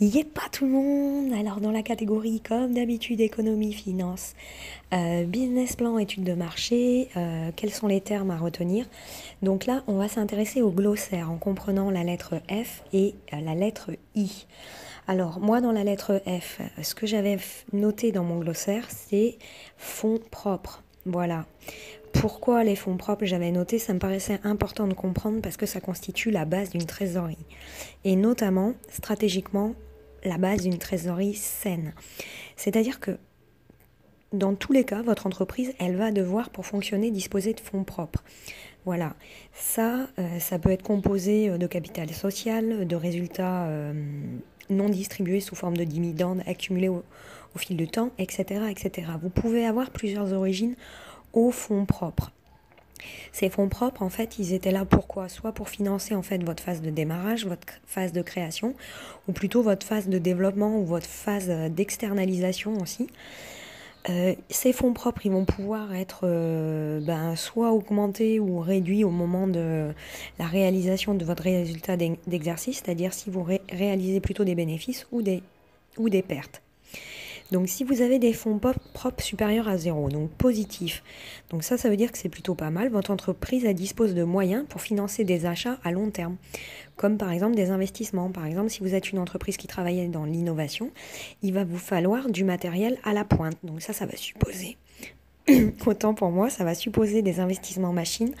Il n'y est pas tout le monde. Alors dans la catégorie, comme d'habitude, économie, finance, euh, business plan, études de marché, euh, quels sont les termes à retenir? Donc là, on va s'intéresser au glossaire en comprenant la lettre F et euh, la lettre I. Alors moi, dans la lettre F, ce que j'avais noté dans mon glossaire, c'est fonds propres. Voilà. Pourquoi les fonds propres J'avais noté, ça me paraissait important de comprendre parce que ça constitue la base d'une trésorerie. Et notamment, stratégiquement, la base d'une trésorerie saine. C'est-à-dire que dans tous les cas, votre entreprise, elle va devoir, pour fonctionner, disposer de fonds propres. Voilà, ça, euh, ça peut être composé euh, de capital social, de résultats euh, non distribués sous forme de dividendes accumulés au, fil du temps, etc., etc. Vous pouvez avoir plusieurs origines fonds propres. Ces fonds propres, en fait, ils étaient là pourquoi Soit pour financer en fait votre phase de démarrage, votre phase de création, ou plutôt votre phase de développement ou votre phase d'externalisation aussi. Euh, ces fonds propres, ils vont pouvoir être euh, ben, soit augmentés ou réduits au moment de la réalisation de votre résultat d'exercice, c'est-à-dire si vous réalisez plutôt des bénéfices ou des pertes. Donc si vous avez des fonds propres supérieurs à zéro, donc positifs, donc ça, ça veut dire que c'est plutôt pas mal. Votre entreprise elle dispose de moyens pour financer des achats à long terme, comme par exemple des investissements. Par exemple, si vous êtes une entreprise qui travaille dans l'innovation, il va vous falloir du matériel à la pointe. Donc ça, ça va supposer autant pour moi, ça va supposer des investissements machines,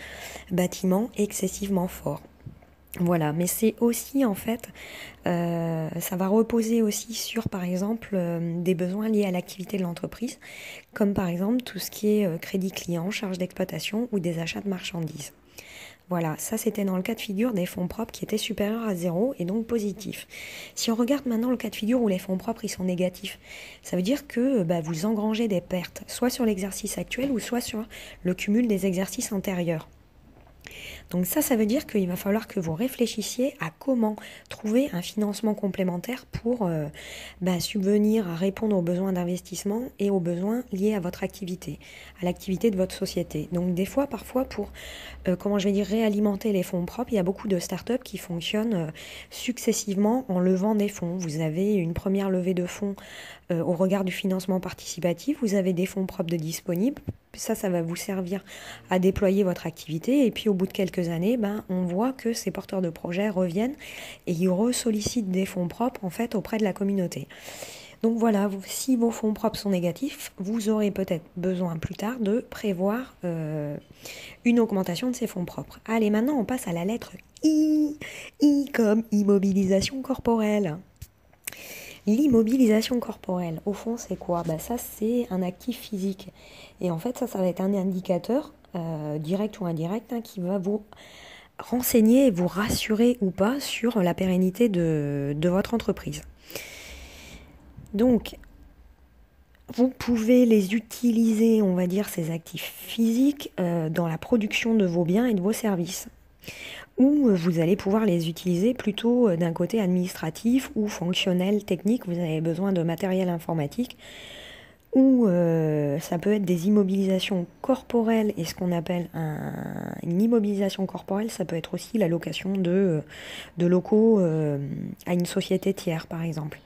bâtiments excessivement forts. Voilà, mais c'est aussi en fait, euh, ça va reposer aussi sur par exemple euh, des besoins liés à l'activité de l'entreprise, comme par exemple tout ce qui est euh, crédit client, charges d'exploitation ou des achats de marchandises. Voilà, ça c'était dans le cas de figure des fonds propres qui étaient supérieurs à zéro et donc positifs. Si on regarde maintenant le cas de figure où les fonds propres ils sont négatifs, ça veut dire que bah, vous engrangez des pertes, soit sur l'exercice actuel ou soit sur le cumul des exercices antérieurs. Donc ça, ça veut dire qu'il va falloir que vous réfléchissiez à comment trouver un financement complémentaire pour euh, bah, subvenir à répondre aux besoins d'investissement et aux besoins liés à votre activité, à l'activité de votre société. Donc des fois, parfois, pour, euh, comment je vais dire, réalimenter les fonds propres, il y a beaucoup de startups qui fonctionnent euh, successivement en levant des fonds. Vous avez une première levée de fonds au regard du financement participatif, vous avez des fonds propres de disponibles ça, ça va vous servir à déployer votre activité. Et puis au bout de quelques années, ben, on voit que ces porteurs de projets reviennent et ils ressollicitent des fonds propres en fait auprès de la communauté. Donc voilà, si vos fonds propres sont négatifs, vous aurez peut-être besoin plus tard de prévoir euh, une augmentation de ces fonds propres. Allez, maintenant on passe à la lettre I, I comme immobilisation corporelle. L'immobilisation corporelle, au fond, c'est quoi? Bah, Ça, c'est un actif physique. Et en fait, ça, ça va être un indicateur, euh, direct ou indirect, hein, qui va vous renseigner et vous rassurer ou pas sur la pérennité de, votre entreprise. Donc, vous pouvez les utiliser, on va dire, ces actifs physiques, euh, dans la production de vos biens et de vos services ou euh, vous allez pouvoir les utiliser plutôt euh, d'un côté administratif ou fonctionnel, technique, vous avez besoin de matériel informatique, ou euh, ça peut être des immobilisations corporelles, et ce qu'on appelle une immobilisation corporelle, ça peut être aussi la location de, de locaux à une société tiers, par exemple.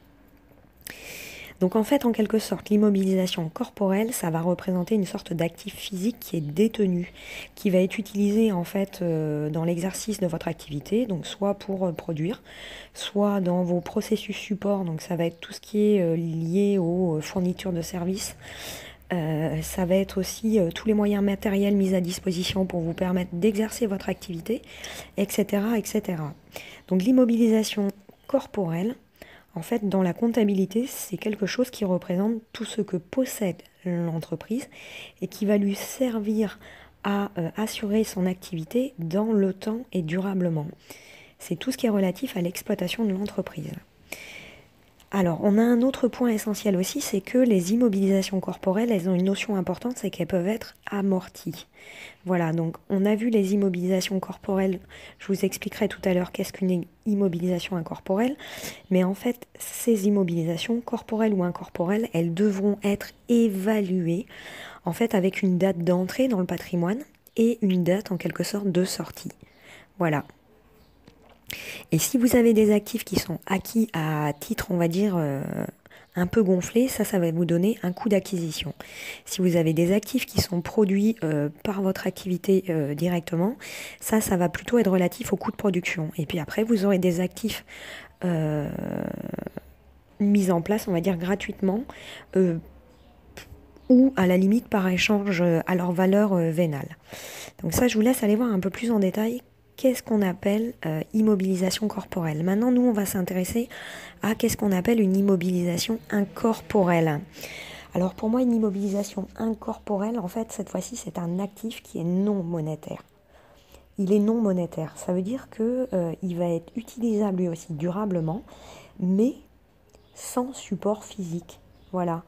Donc en fait, en quelque sorte, l'immobilisation corporelle, ça va représenter une sorte d'actif physique qui est détenu, qui va être utilisé en fait euh, dans l'exercice de votre activité, donc soit pour euh, produire, soit dans vos processus support, donc ça va être tout ce qui est euh, lié aux fournitures de services. ça va être aussi tous les moyens matériels mis à disposition pour vous permettre d'exercer votre activité, etc., etc. Donc l'immobilisation corporelle, en fait, dans la comptabilité, c'est quelque chose qui représente tout ce que possède l'entreprise et qui va lui servir à euh, assurer son activité dans le temps et durablement. C'est tout ce qui est relatif à l'exploitation de l'entreprise. Alors, on a un autre point essentiel aussi, c'est que les immobilisations corporelles, elles ont une notion importante, c'est qu'elles peuvent être amorties. Voilà, donc on a vu les immobilisations corporelles, je vous expliquerai tout à l'heure qu'est-ce qu'une immobilisation incorporelle, mais en fait, ces immobilisations corporelles ou incorporelles, elles devront être évaluées, en fait, avec une date d'entrée dans le patrimoine et une date en quelque sorte de sortie. Voilà, Et si vous avez des actifs qui sont acquis à titre, on va dire, euh, un peu gonflé, ça, ça va vous donner un coût d'acquisition. Si vous avez des actifs qui sont produits euh, par votre activité euh, directement, ça, ça va plutôt être relatif au coût de production. Et puis après, vous aurez des actifs mis en place, on va dire gratuitement, ou à la limite par échange à leur valeur vénale. Donc ça, je vous laisse aller voir un peu plus en détail qu'est-ce qu'on appelle euh, immobilisation corporelle. Maintenant, nous, on va s'intéresser à qu'est-ce qu'on appelle une immobilisation incorporelle. Alors pour moi, une immobilisation incorporelle, en fait, cette fois-ci, c'est un actif qui est non monétaire. Il est non monétaire. Ça veut dire qu'il euh, va être utilisable lui aussi durablement, mais sans support physique. Voilà.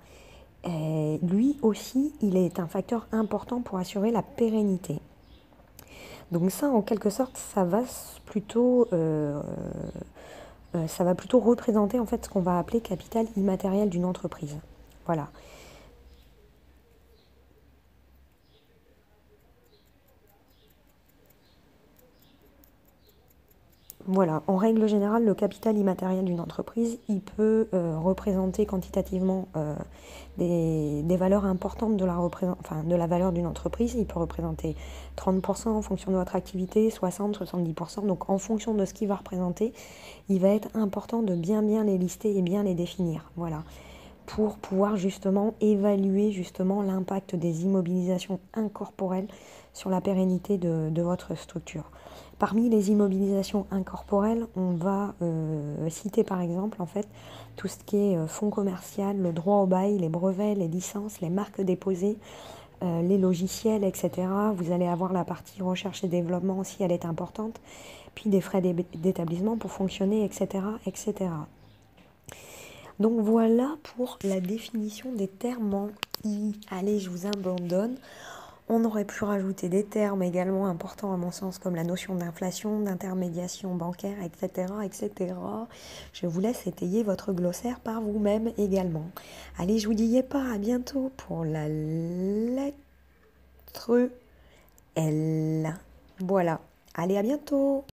lui aussi, il est un facteur important pour assurer la pérennité. Donc ça, en quelque sorte, ça va plutôt, euh, euh, ça va plutôt représenter en fait ce qu'on va appeler capital immatériel d'une entreprise. Voilà. Voilà, en règle générale, le capital immatériel d'une entreprise, il peut euh, représenter quantitativement euh, des, valeurs importantes de la, enfin, de la valeur d'une entreprise. Il peut représenter 30% en fonction de votre activité, 60, 70%. Donc en fonction de ce qu'il va représenter, il va être important de bien bien les lister et bien les définir. Voilà pour pouvoir justement évaluer justement l'impact des immobilisations incorporelles sur la pérennité de votre structure. Parmi les immobilisations incorporelles, on va euh, citer par exemple en fait tout ce qui est euh, fonds commercial, le droit au bail, les brevets, les licences, les marques déposées, euh, les logiciels, etc. Vous allez avoir la partie recherche et développement si elle est importante, puis des frais d'établissement pour fonctionner, etc., etc. Donc voilà pour la définition des termes en I. Allez, je vous abandonne. On aurait pu rajouter des termes également importants à mon sens comme la notion d'inflation, d'intermédiation bancaire, etc., etc. Je vous laisse étayer votre glossaire par vous-même également. Allez, je vous dis pas, à bientôt pour la lettre L. Voilà. Allez, à bientôt